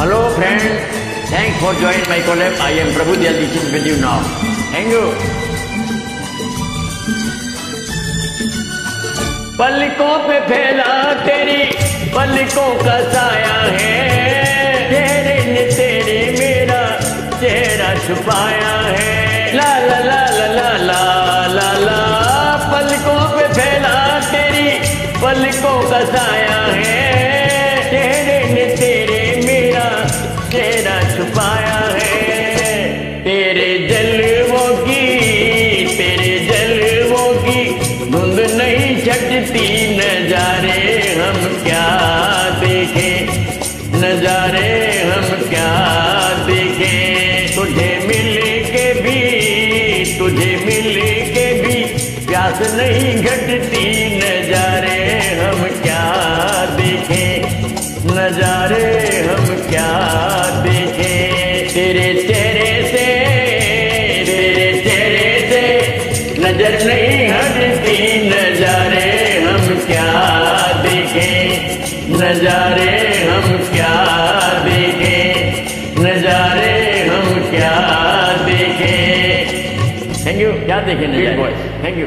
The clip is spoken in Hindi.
Hello friend thank for join my college I am Prabhu Dishit with you now thank you पलकों पे फैला तेरी पलकों का साया है। तेरे ने तेरे मेरा चेहरा छुपाया है। ला ला ला ला ला ला ला, ला। पलकों पे फैला तेरी पलकों का साया है। छुपाया है। तेरे जलवों की, तेरे जलवों की धुंध नहीं छटती नजारे हम क्या देखें? नजारे हम क्या देखें? तुझे मिल के भी, तुझे मिल के भी प्यास नहीं घटती नजारे हम क्या देखें? नजारे नहीं हटती नजारे हम क्या देखें? नजारे हम क्या देखें? नजारे हम क्या देखें? थैंक यू क्या देखें नजारे? Thank you